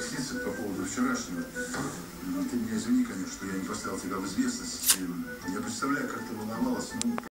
объясниться по поводу вчерашнего. Ну, ты меня извини, конечно, что я не поставил тебя в известность. Я представляю, как ты волновалась. Ну,